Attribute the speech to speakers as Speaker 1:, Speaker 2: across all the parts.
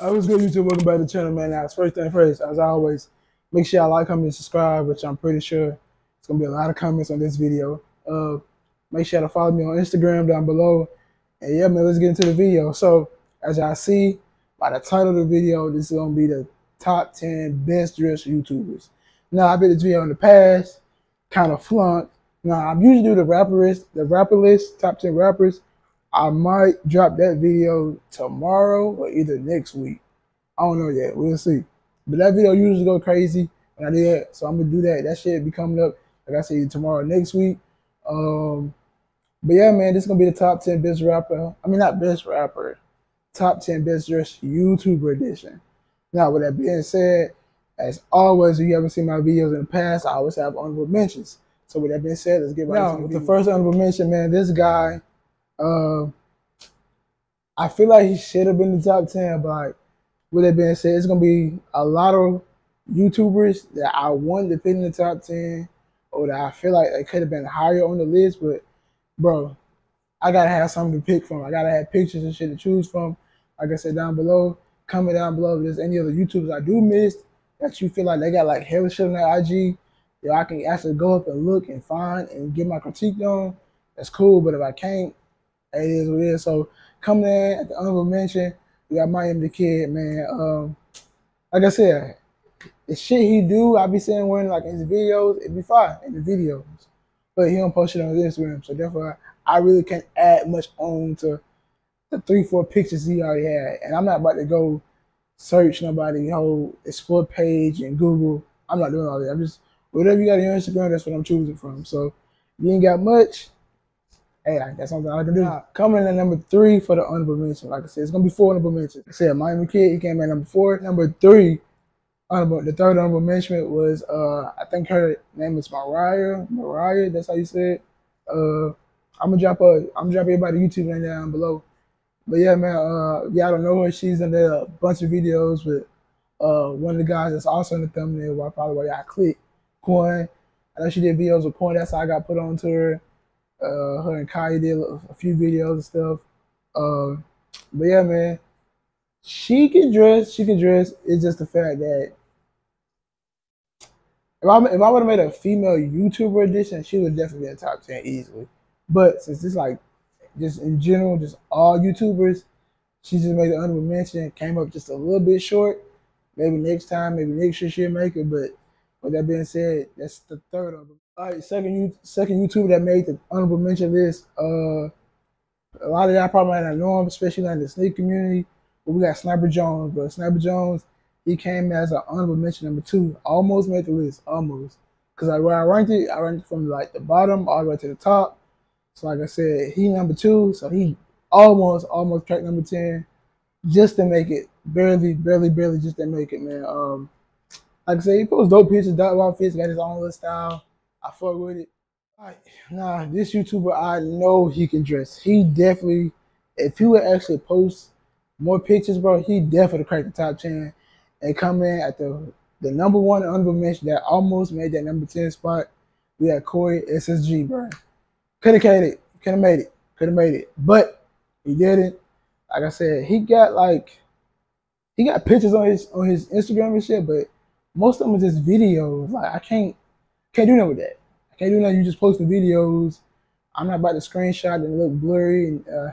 Speaker 1: I was good, YouTube. Welcome back to the channel, man. Now, first thing first, as always, make sure y'all like, comment, and subscribe, which I'm pretty sure it's to be a lot of comments on this video. Uh, make sure to follow me on Instagram down below. And yeah, man, let's get into the video. So, as y'all see by the title of the video, this is to be the top 10 best dressed YouTubers. Now, I've been this video in the past, kind of flunked. Now, I'm usually do the rapper list, the rapper list, top 10 rappers. I might drop that video tomorrow or either next week. I don't know yet. We'll see. But that video usually go crazy when I do that. So I'm gonna do that. That shit be coming up, like I said, tomorrow, next week. Um, but yeah, man, this is gonna be the top 10 best rapper. I mean not best rapper, top 10 best dressed YouTuber edition. Now, with that being said, as always, if you haven't seen my videos in the past, I always have honorable mentions. So with that being said, let's get right now, with the first honorable mention, man. This guy uh, I feel like he should have been the top ten, but with that being said, it's gonna be a lot of YouTubers that I want to put in the top ten, or that I feel like it could have been higher on the list. But bro, I gotta have something to pick from. I gotta have pictures and shit to choose from. Like I said down below, comment down below if there's any other YouTubers I do miss that you feel like they got like hella shit on their IG. Yo, I can actually go up and look and find and get my critique on. That's cool. But if I can't, it is what it is. So coming in at the honorable mention, we got Miami the Kid, man. Um, like I said, the shit he do, I be seeing when like in his videos, it be fine in the videos, but he don't post it on his Instagram. So therefore, I really can't add much on to the three, four pictures he already had. And I'm not about to go search nobody whole explore page and Google. I'm not doing all that. I'm just whatever you got on your Instagram, that's what I'm choosing from. So you ain't got much, hey, that's something I can do. Coming in at number three for the honorable mention. Like I said, it's gonna be four honorable mentions. I said Miami Kid, he came in number four. Number three, honorable the third honorable mention was uh I think her name is Mariah. Mariah, that's how you say it. Uh I'm gonna drop a I'm gonna drop everybody YouTube link down below. But yeah, man, uh yeah, I don't know her. She's in there a bunch of videos with uh one of the guys that's also in the thumbnail why probably why y'all click Quan. I know she did videos with Quan, that's how I got put on to her. Uh, her and Kai did a few videos and stuff. Uh, but yeah, man, she can dress. She can dress. It's just the fact that if I if I would have made a female YouTuber edition, she would definitely be in top ten easily. But since it's like just in general, just all YouTubers, she just made an honorable mention. Came up just a little bit short. Maybe next time, maybe next year she'll make it. But with that being said, that's the third of them. All right, second second YouTuber that made the honorable mention list. Uh, a lot of y'all probably might not know him, especially in the sneak community. But we got Sniper Jones, bro. Sniper Jones, he came as an honorable mention number two. Almost made the list, almost. Cause I, where I ranked it, I ranked it from like the bottom all the way to the top. So like I said, he number two, so he almost almost cracked number ten, just to make it, barely, barely, barely, just to make it, man. Um, like I said, he posts dope pictures, dope outfits, got his own little style. I fuck with it. Right. Nah, this YouTuber, I know he can dress. He definitely, if he would actually post more pictures, bro, he definitely crack the top 10 and come in at the the number one honorable mention that almost made that number 10 spot. We had Corey SSG, bro. Could have made it. Could have made it. Could have made it. But he didn't. Like I said, he got like he got pictures on his on his Instagram and shit, but most of them are just videos. Like I can't can't do nothing with that. I can't do nothing. You just post the videos. I'm not about to screenshot and look blurry. And uh,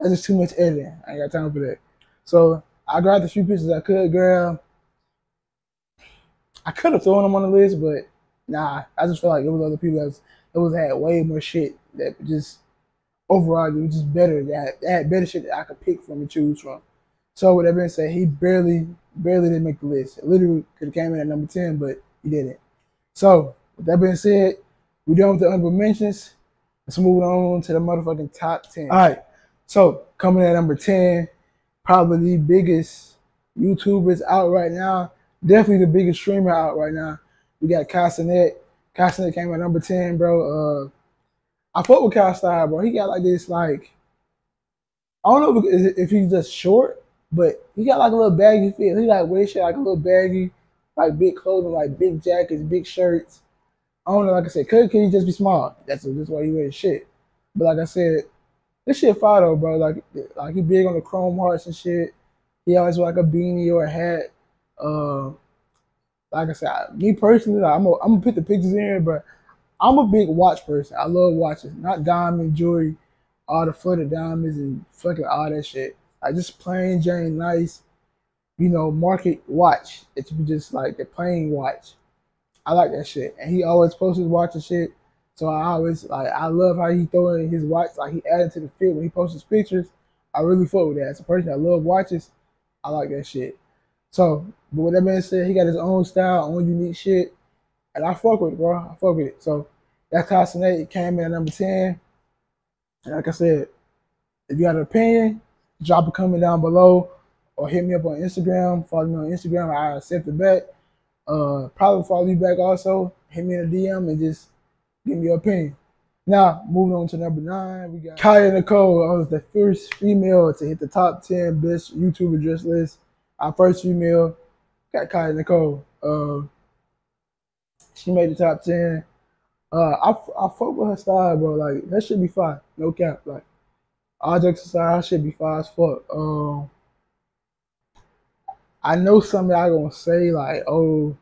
Speaker 1: that's just too much editing. I ain't got time for that. So I grabbed the few pictures I could grab. I could have thrown them on the list, but nah. I just feel like it was other people that was, that was had way more shit that just overall it was just better. That had, had better shit that I could pick from and choose from. So with that being said, he barely barely didn't make the list. It literally could have came in at number ten, but he didn't. So with that being said, we're done with the honorable mentions. Let's move on to the motherfucking top 10. All right. So coming at number 10, probably the biggest YouTubers out right now. Definitely the biggest streamer out right now. We got Kai Cenat. Castanet came at number 10, bro. Uh, I fuck with Cal Style, bro. He got like this, like, I don't know if, if he's just short, but he got like a little baggy fit. He like wear shit like a little baggy, like big clothing, like big jackets, big shirts. I don't know, like I said, could can he just be small? That's that's why he wears shit. But like I said, this shit fire though, bro. Like like he big on the chrome hearts and shit. He always wear like a beanie or a hat. Uh, like I said, me personally, like, I'm gonna, I'm gonna put the pictures in here, but I'm a big watch person. I love watches, not diamond jewelry, all the flooded diamonds and fucking all that shit. Like just plain Jane nice, you know, market watch. It should be just like the plain watch. I like that shit. And he always posts his watch and shit. So I always like I love how he throwing his watch, like he added to the fit when he posts his pictures. I really fuck with that. As a person that love watches, I like that shit. So, but with that being said, he got his own style, own unique shit. And I fuck with it, bro. I fuck with it. So that's Kai Cenat. It came in at number 10. And like I said, if you got an opinion, drop a comment down below or hit me up on Instagram. Follow me on Instagram. I accept it back. Uh, probably follow you back also. Hit me in a DM and just give me your opinion. Now, moving on to number nine, we got Kiya Nicole. I was the first female to hit the top 10 best YouTuber dress list. Our first female got Kiya Nicole. Uh, she made the top 10. Uh, I, I fuck with her style, bro. Like, that should be fine. No cap. Like, jokes aside, should be fine as fuck. Um, I know some y'all gonna say, like, oh,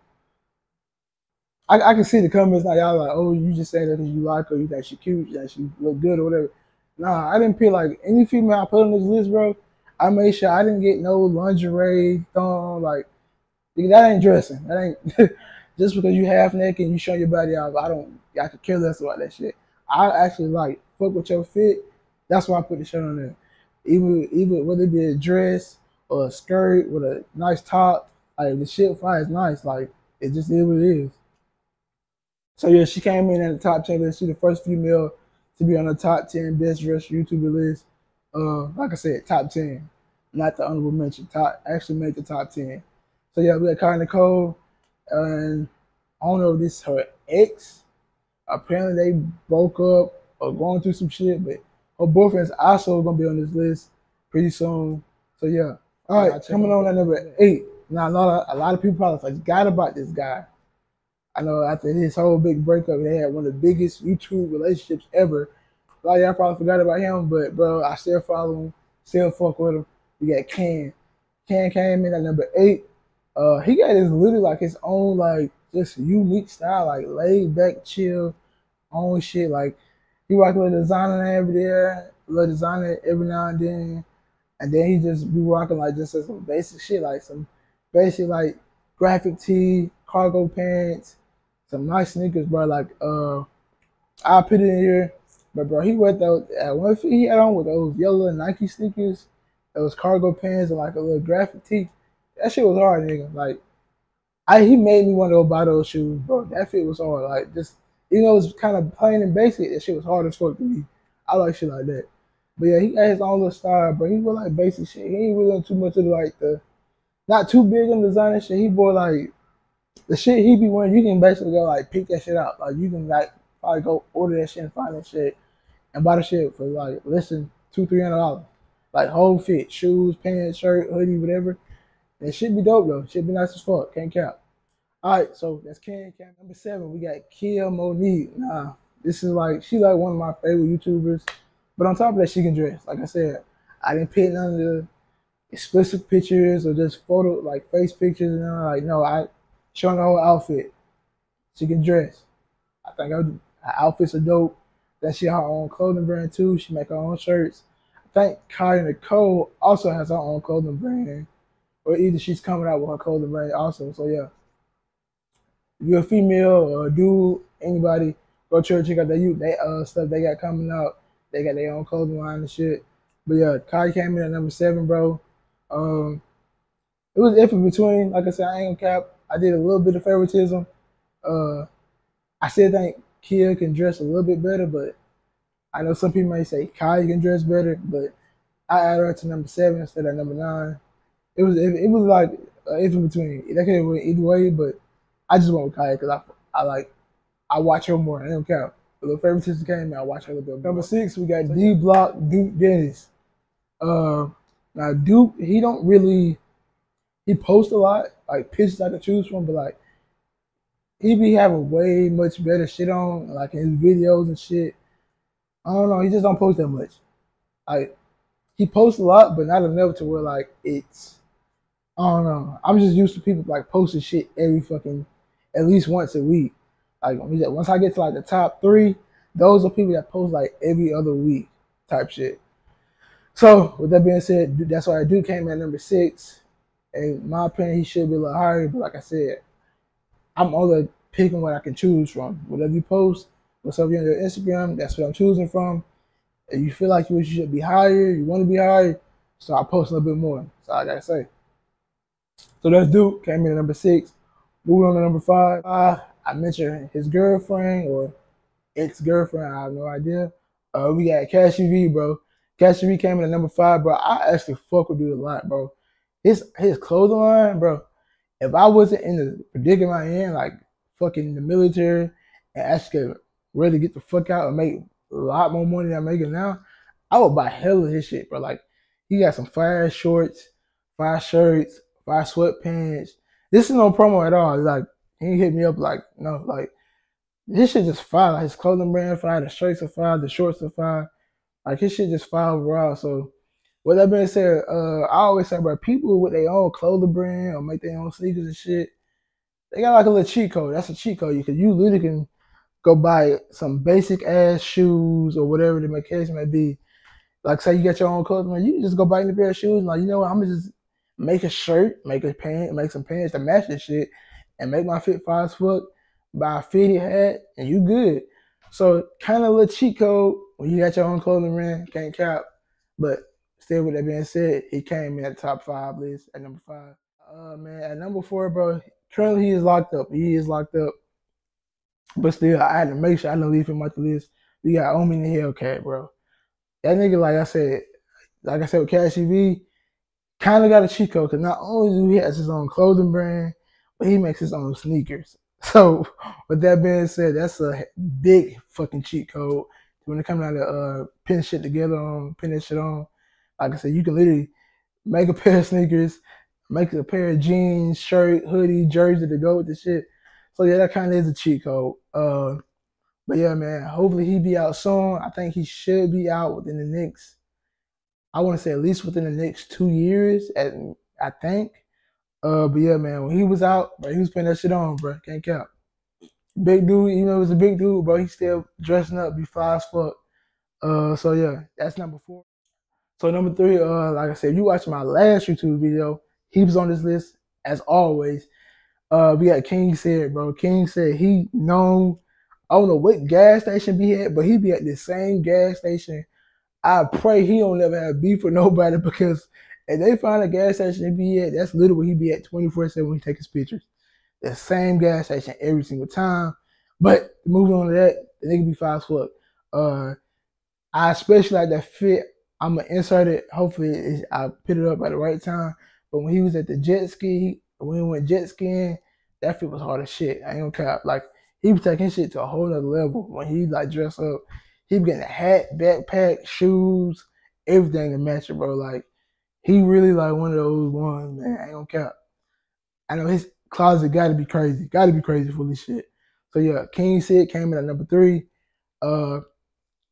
Speaker 1: I, I can see the comments now. Y'all like, oh, you just saying that you like her, you think she cute, that she look good or whatever. Nah, I didn't pick like any female I put on this list, bro. I made sure I didn't get no lingerie thong. Like, that ain't dressing. That ain't just because you half naked and you show your body. I don't. I could care less about that shit. I actually like fuck with your fit. That's why I put the shirt on there. Even even whether it be a dress a skirt with a nice top, like the shit fire is nice. Like it just is what it is. So yeah, she came in at the top ten list. She's the first female to be on the top ten best dressed YouTuber list. Uh, like I said, top ten, not the honorable mention. Top actually made the top ten. So yeah, we got Kiya Nicole, and I don't know if this her ex. Apparently they broke up or going through some shit, but her boyfriend's also gonna be on this list pretty soon. So yeah. All right, coming on at number eight. Now a lot of a lot of people probably forgot about this guy. I know after his whole big breakup, they had one of the biggest YouTube relationships ever. A lot of y'all probably forgot about him, but bro, I still follow him, still fuck with him. We got Ken. Ken came in at number eight. Uh, he got his literally like his own like just unique style, like laid back, chill, own shit. Like he rock a little designer every there, a little designer every now and then, and then he just be rocking like just some basic shit, like some basic like graphic tee, cargo pants, some nice sneakers, bro. Like uh, I put it in here, but bro, he went those at one feet he had on with those yellow Nike sneakers, those cargo pants, and like a little graphic tee. That shit was hard, nigga. Like, I he made me want to go buy those shoes, bro. That fit was hard. Like, just you know, it was kind of plain and basic. That shit was hard as fuck to me. I like shit like that. But yeah, he got his own little style, bro. He wore like basic shit. He ain't really too much of like the, not too big on designer shit. He wore like the shit he be wearing, you can basically go like pick that shit out. Like you can like probably go order that shit and find that shit and buy the shit for like less than two, three hundred dollars. Like whole fit, shoes, pants, shirt, hoodie, whatever. It should be dope though. Should be nice as fuck. Can't count. All right, so that's Ken Cam. Number seven, we got Khia Monique. Nah, this is like she's like one of my favorite YouTubers. But on top of that, she can dress. Like I said, I didn't pick none of the explicit pictures or just photo like face pictures and all. Like no, I showing her whole outfit. She can dress. I think her, her outfits are dope. That she her own clothing brand too. She make her own shirts. I think Kiya Nicole also has her own clothing brand, or either she's coming out with her clothing brand also. So yeah, if you're a female or a dude, anybody, go church check out that you they uh stuff they got coming out. They got their own clothing line and shit. But yeah, Kaya came in at number seven, bro. Um, it was iffy between. Like I said, I ain't gonna cap. I did a little bit of favoritism. Uh, I still think Khia can dress a little bit better, but I know some people may say Kaya can dress better, but I added her to number seven instead of number nine. It was it, it was like uh, in between. That could have went either way, but I just went with Kaya because I I like I watch her more. I don't count. The little favoritism came, I watch her a little bit. Number six, we got D Block Duke Dennis. Uh, now Duke, he don't really he posts a lot, like pictures I could choose from, but like he be having way much better shit on, like his videos and shit. I don't know, he just don't post that much. Like he posts a lot, but not enough to where like it's I don't know. I'm just used to people like posting shit every fucking, at least once a week. Like once I get to like the top three, those are people that post like every other week type shit. So with that being said, that's why I do came at number six. In my opinion, he should be a little higher. But like I said, I'm only picking what I can choose from. Whatever you post, what's up on your Instagram, that's what I'm choosing from. If you feel like you should be higher, you want to be higher, so I post a little bit more. So I gotta say. So that's Duke came in at number six. Moving on to number five. Uh, I mentioned his girlfriend or ex-girlfriend. I have no idea. Uh, we got Cashyvee, bro. Cashyvee came in at number five, bro. I actually fuck with dude a lot, bro. His his clothing line, bro. If I wasn't in the predicament I'm in, like fucking the military, and actually really get the fuck out and make a lot more money than I'm making now, I would buy hell of his shit, bro. Like he got some fire shorts, fire shirts, fire sweatpants. This is no promo at all. Like he hit me up like no, like his shit just fire. Like, his clothing brand fire, the shirts are fire, the shorts are fire. Like his shit just fire overall. So with that being said, uh, I always say, bro, people with their own clothing brand or make their own sneakers and shit, they got like a little cheat code. That's a cheat code. You can you literally can go buy some basic ass shoes or whatever the case may be. Like say you get your own clothing, you just go buy a pair of shoes and like, you know what, I'm gonna just make a shirt, make a pant, make some pants to match this shit, and make my fit five foot, buy a fitted hat, and you good. So kind of a little cheat code when you got your own clothing brand, can't cap. But still, with that being said, he came in at top five list at number five. Uh man, at number four, bro. Currently, he is locked up. He is locked up. But still, I had to make sure I didn't leave him off the list. We got Omi the Hellcat, bro. That nigga, like I said, like I said with Cash V, kind of got a cheat code because not only do he has his own clothing brand, he makes his own sneakers. So with that being said, that's a big fucking cheat code when it comes down to uh pin shit together on pin that shit on. Like I said, you can literally make a pair of sneakers, make a pair of jeans, shirt, hoodie, jersey to go with the shit. So yeah, that kind of is a cheat code. Uh, but yeah, man, hopefully he be out soon. I think he should be out within the next I want to say at least within the next two years. At I think. Uh, but yeah, man, when he was out, bro, he was putting that shit on, bro. Can't count. Big dude, you know, he was a big dude, bro. He still dressing up, be fly as fuck. Uh, so yeah, that's number four. So number three, uh, like I said, you watched my last YouTube video. He was on this list as always. Uh, we got King Cid, bro. King Cid he known. I don't know what gas station be at, but he be at the same gas station I pray he don't ever have beef with nobody because if they find a gas station to be at, that's literally where he be at 24 7 when he takes his pictures. The same gas station every single time. But moving on to that, the nigga be five foot. Uh, I especially like that fit. I'm gonna insert it. Hopefully, I put it up at the right time. But when he was at the jet ski, when he went jet skiing, that fit was hard as shit. I ain't gonna cap. Like he was taking shit to a whole other level when he like dressed up he getting a hat, backpack, shoes, everything to match it, bro. Like he really like one of those ones, man. I ain't gonna cap. I know his closet got to be crazy, got to be crazy full of shit. So yeah, King Cid came in at number three. Uh,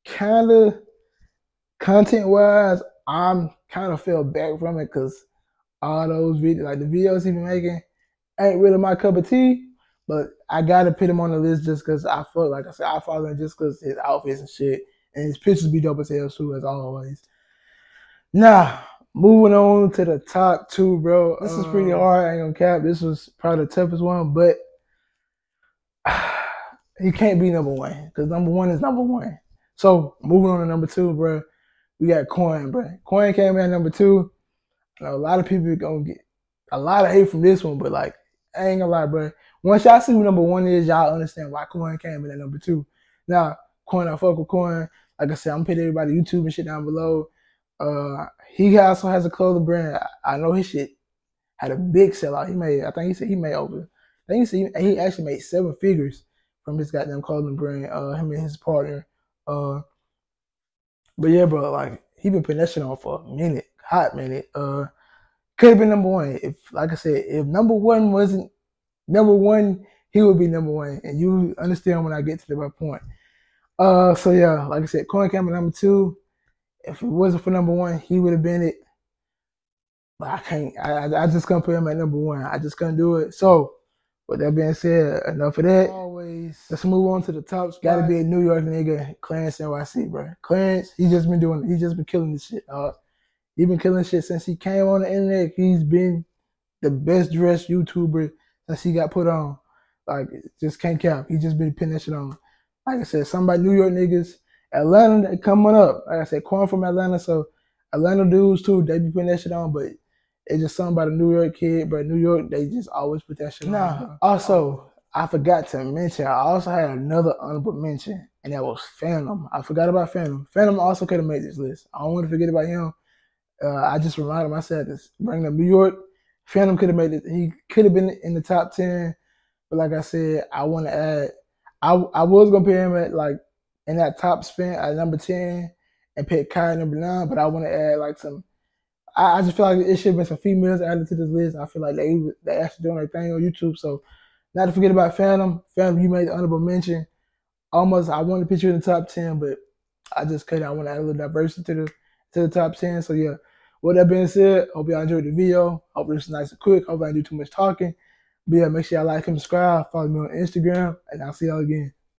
Speaker 1: kind of content wise, I'm kind of fell back from it because all those videos, like the videos he been making, ain't really my cup of tea. But I gotta put him on the list just because I feel like I said I follow him just because his outfits and shit and his pictures be dope as hell too as always. Now moving on to the top two, bro. This is pretty um, hard. I ain't gonna cap. This was probably the toughest one, but he can't be number one because number one is number one. So moving on to number two, bro. We got Quan, bro. Quan came in at number two. a lot of people gonna get a lot of hate from this one, but like I ain't gonna lie, bro. Once y'all see who number one is, y'all understand why Quan came in at number two. Now, Quan, I fuck with Quan. Like I said, I'm putting everybody YouTube and shit down below. Uh, he also has a clothing brand. I, know his shit had a big sellout. He made, I think he said he made over. I think he said he, he actually made seven figures from his goddamn clothing brand. Uh, him and his partner. Uh, but yeah, bro, like he been putting that shit on for a minute, hot minute. Uh, could have been number one if, like I said, if number one wasn't number one, he would be number one, and you understand when I get to the right point. Uh, so yeah, like I said, Quan Campbell number two. If it wasn't for number one, he would have been it. but I can't. I, I just couldn't put him at number one. I just couldn't do it. So, with that being said, enough of that. Always. Let's move on to the top spot. Gotta be a New York nigga, Clarence NYC, bro. Clarence, he just been doing. He just been killing this shit. Uh, he been killing shit since he came on the internet. He's been the best dressed YouTuber since he got put on. Like, just can't cap. He just been pinning that shit on. Like I said, some by New York niggas. Atlanta coming up. Like I said, Quan from Atlanta, so Atlanta dudes too, they be putting that shit on, but it's just something about a New York kid, but New York, they just always put that shit nah, on. Nah, also, I forgot to mention, I also had another honorable mention, and that was Fanum. I forgot about Fanum. Fanum also could have made this list. I don't want to forget about him. Uh, I just reminded myself to bring up New York. Fanum could have made it. He could have been in the top ten, but like I said, I want to add. I I was gonna put him at like in that top spin at number ten and pick Kai number nine, but I want to add like some I, I just feel like it should have been some females added to this list. I feel like they they actually doing their thing on YouTube. So not to forget about Fanum. Fanum, you made the honorable mention. Almost, I wanted to put you in the top ten, but I just couldn't. I want to add a little diversity to the to the top ten. So yeah. With that being said, hope y'all enjoyed the video. Hope this was nice and quick. Hope I didn't do too much talking. But yeah, make sure y'all like and subscribe. Follow me on Instagram, and I'll see y'all again.